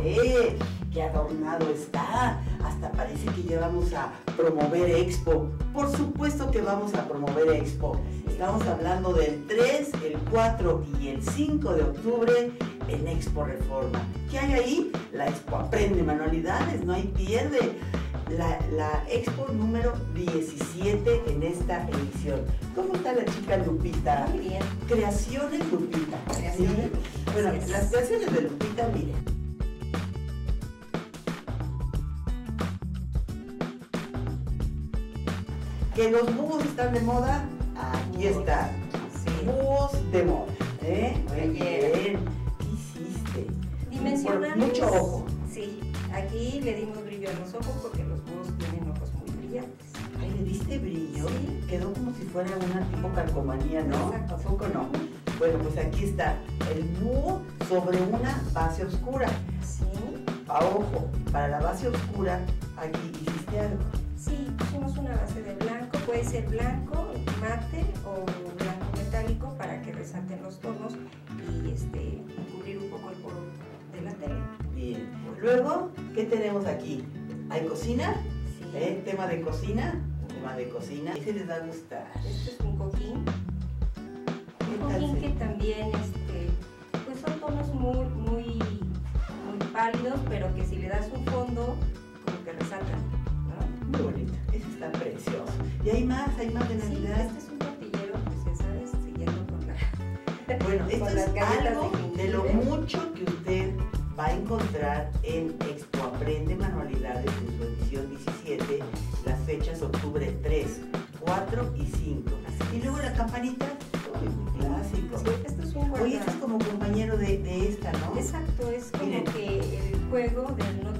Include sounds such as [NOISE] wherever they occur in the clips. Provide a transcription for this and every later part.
ve, qué adornado está. Hasta parece que ya vamos a promover Expo. Por supuesto que vamos a promover Expo. Estamos hablando del 3, el 4 y el 5 de octubre en Expo Reforma. ¿Qué hay ahí? La Expo Aprende Manualidades, no hay pierde. La, la, Expo número 17 en esta edición. ¿Cómo está la chica Lupita? Muy bien. Creaciones Lupita. Creaciones. ¿sí? Bueno, las creaciones de Lupita, miren. Que los búhos están de moda, aquí están. Sí. Búhos de moda. ¿eh? Muy bien. ¿Qué hiciste? Dimensionales. Por mucho ojo. Sí. Aquí le dimos brillo a los ojos porque los búhos tienen ojos muy brillantes. Ay, le diste brillo. Sí. Quedó como si fuera una tipo calcomanía, ¿no? Exacto. ¿A poco no? Bueno, pues aquí está el búho sobre una base oscura. Sí. A ojo, para la base oscura, aquí hiciste algo. Pusimos una base de blanco, puede ser blanco, mate o blanco metálico para que resalten los tonos y este, cubrir un poco el poro de la tela. Bien. Luego, ¿qué tenemos aquí? ¿Hay cocina? Sí. ¿Eh? ¿Tema de cocina? Tema de cocina. Ese les va a gustar. Este es un. ¿Qué Un se- que también este, pues son tonos muy, muy, muy pálidos, pero que si le das un fondo, como que resaltan. Muy bonito. Ese está precioso. Y hay más, hay más de Sí, Navidad. este es un tortillero, pues ya sabes, siguiendo con la... [LAUGHS] Bueno, esto es algo de de lo mucho que usted va a encontrar en Expo Aprende Manualidades en su edición 17, las fechas octubre 3, 4 y 5. Y luego la campanita, clásico. Sí, esto es un Oye, este es como compañero de, de esta, ¿no? Exacto, es como Miren. que el juego del no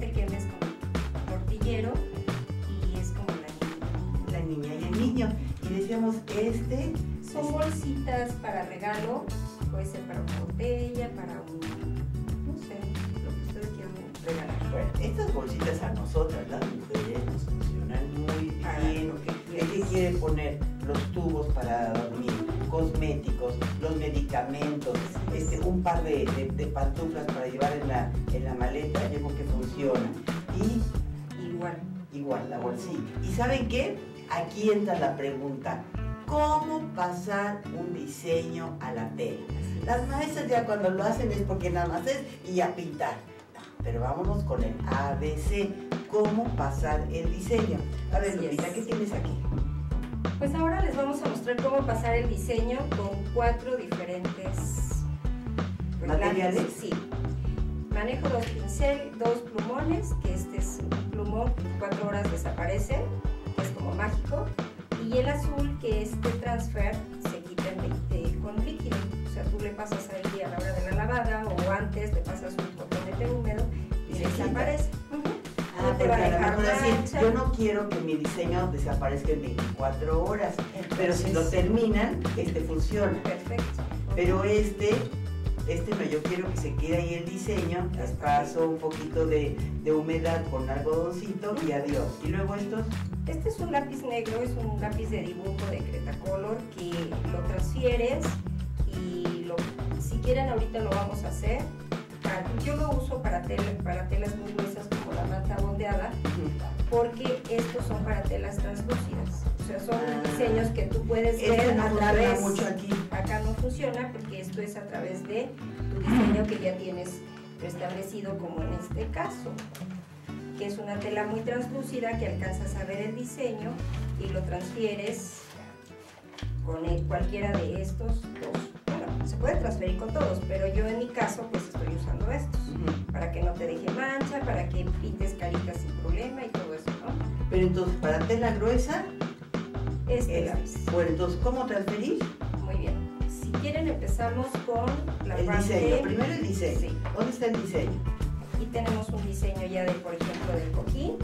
Decíamos, este, Son bolsitas para regalo, puede ser para una botella, para un, no sé, lo que ustedes quieran regalar. bueno, estas bolsitas a nosotras, las mujeres, nos funcionan muy bien. que ¿Qué quieras. quiere poner? Los tubos para dormir, cosméticos, los medicamentos, este, un par de, de- de pantuflas para llevar en la, en la maleta, yo creo que funciona. Y Igual. igual la bolsita. ¿Y saben qué? Aquí entra la pregunta. ¿Cómo pasar un diseño a la tela? Las maestras ya cuando lo hacen es porque nada más es y a pintar. No, pero vámonos con el ABC. ¿Cómo pasar el diseño? A ver, Lupita. ¿qué tienes aquí? Pues ahora les vamos a mostrar cómo pasar el diseño con cuatro diferentes ¿Materiales? Sí. Manejo dos pincel, dos plumones, que este es un plumón cuatro horas desaparece, porque a lo dejar mejor decir, mancha. yo no quiero que mi diseño desaparezca en 24 horas, pero si lo terminan, este funciona. Perfecto. Pero este, este no, yo quiero que se quede ahí el diseño, les paso un poquito de, de humedad con algodoncito y adiós. Y luego estos, Este es un lápiz negro, es un lápiz de dibujo de Cretacolor que lo transfieres y lo, si quieren ahorita lo vamos a hacer. Yo lo uso para, tela- para telas muy gruesas como la manta bondeada porque estos son para telas translúcidas. O sea, son Ah. diseños que tú puedes este ver no a través. mucho aquí. Acá no funciona porque esto es a través de tu diseño que ya tienes preestablecido como en este caso, que es una tela muy translúcida que alcanzas a ver el diseño y lo transfieres con cualquiera de estos dos. Se puede transferir con todos, pero yo en mi caso pues estoy usando estos Ujú. para que no te deje mancha, para que pintes caritas sin problema y todo eso, ¿no? Pero entonces, para tela gruesa, Este es, lápiz. bueno, entonces, ¿cómo transferir? Muy bien. Si quieren empezamos con la El parte... diseño, primero el diseño. Sí. ¿Dónde está el diseño? Aquí tenemos un diseño ya de, por ejemplo, del cojín,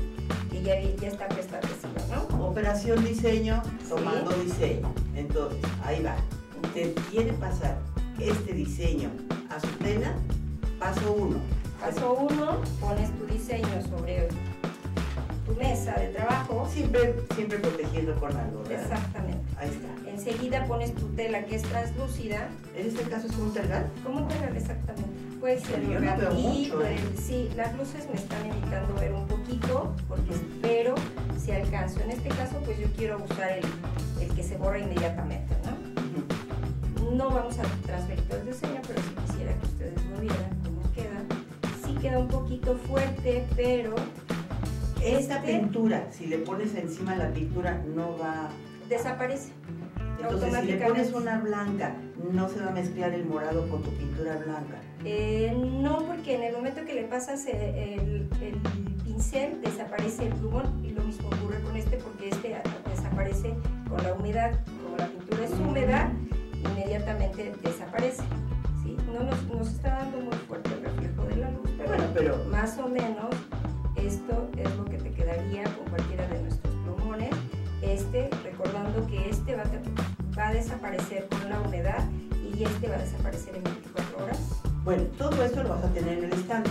que ya, ya está preestablecido, ¿no? Operación diseño, tomando diseño. Entonces, ahí va. Usted quiere pasar este diseño a su tela, paso uno. Paso uno, pones tu diseño sobre tu mesa de trabajo. Siempre, siempre protegiendo con algo, ¿verdad? Exactamente. Ahí está. Enseguida pones tu tela que es translúcida, En este caso es un tergal. como un pegar exactamente. puede ser mucho, puede- ¿eh? sí, las luces me están evitando ver un poquito, porque espero si alcanzo. En este caso, pues yo quiero usar el, el que se borra inmediatamente, ¿no? Vamos a transferir todo el diseño, pero si quisiera que ustedes lo vieran cómo queda. Sí queda un poquito fuerte, pero Esta este pintura, si le pones encima la pintura, no va... desaparece. Entonces, si le pones una blanca, no se va a mezclar el morado con tu pintura blanca. Eh, no, porque en el momento que le pasas el, el pincel desaparece el plumón y lo mismo ocurre con este porque este desaparece con la humedad. Como la pintura es húmeda, inmediatamente desaparece. ¿sí? No nos, está dando muy fuerte el reflejo de la luz, pero Bueno, pero más o menos esto es lo que te quedaría con cualquiera de nuestros plumones. Este, recordando que este va a, desaparecer con la humedad y este va a desaparecer en 24 horas. bueno, todo esto lo vas a tener en el stand.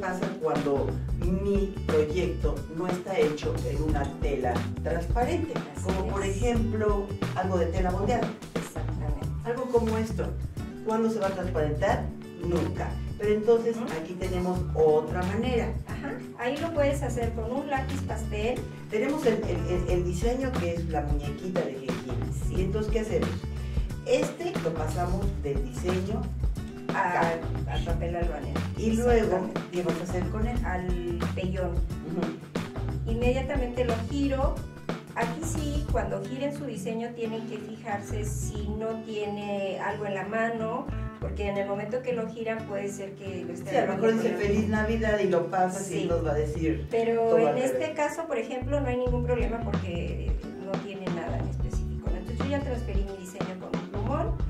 Pasa cuando mi proyecto no está hecho en una tela transparente? Así Como por ejemplo, algo de tela bondeada. Exactamente. Algo como esto. ¿Cuándo se va a transparentar? Nunca. Pero entonces aquí tenemos otra manera. Ajá. Ahí lo puedes hacer con un lápiz pastel. Tenemos el, el- diseño que es la muñequita de jengibre. ¿Y entonces qué hacemos? Este lo pasamos del diseño a- al papel y luego. ¿qué vamos a hacer con él? al pellón. Ujú. Inmediatamente lo giro. Aquí sí, cuando giren su diseño tienen que fijarse si no tiene algo en la mano, porque en el momento que lo giran puede ser que lo esté Sí, a lo mejor dice Feliz Navidad y lo pasas y Sí. nos va a decir. Pero en este caso, por ejemplo, no hay ningún problema porque no tiene nada en específico. Entonces yo ya transferí mi diseño con un plumón.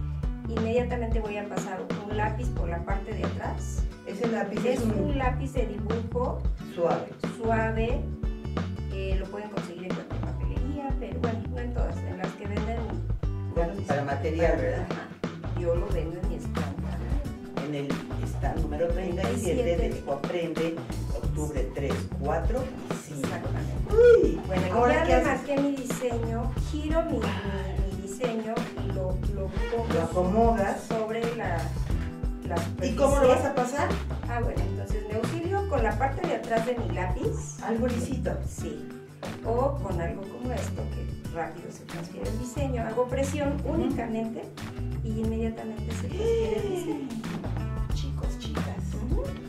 Inmediatamente voy a pasar un lápiz por la parte de atrás. Ese lápiz Es es un un lápiz de dibujo suave. suave. eh, lo pueden conseguir en cualquier papelería, pero bueno, no en todas, en las que venden. Bueno, para material, ¿verdad? Ajá. Yo lo vendo en mi stand. En el stand número 37 de Expo Aprende, octubre 3, 4 y 5. Exactamente. Uy, Bueno, ahora ya le marqué mi diseño, giro mi, mi- mi diseño lo, acomodas. sobre la, la ¿Y cómo lo vas a pasar? Ah, bueno, entonces me auxilio con la parte de atrás de mi lápiz. Algo lisito. Sí. O con algo como esto, que rápido se transfiere el diseño. Hago presión únicamente y inmediatamente se transfiere el diseño. Chicos, chicas.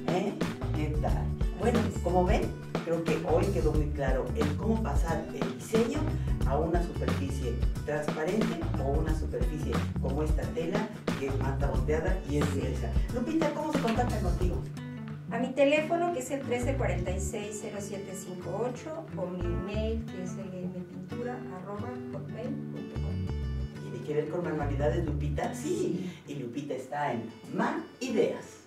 ¿eh? ¿Qué tal? Bueno, como ven, creo que hoy quedó muy claro el cómo pasar el diseño a una superficie transparente o una superficie como esta tela que es manta bondeada y es gruesa. Lupita, ¿cómo se contacta contigo? A mi teléfono que es el 1346-0758 o mi mail que es lmpintura.hotmail.com. ¿Tiene que ver con manualidades, Lupita? Sí. Y Lupita está en Ma Ideas.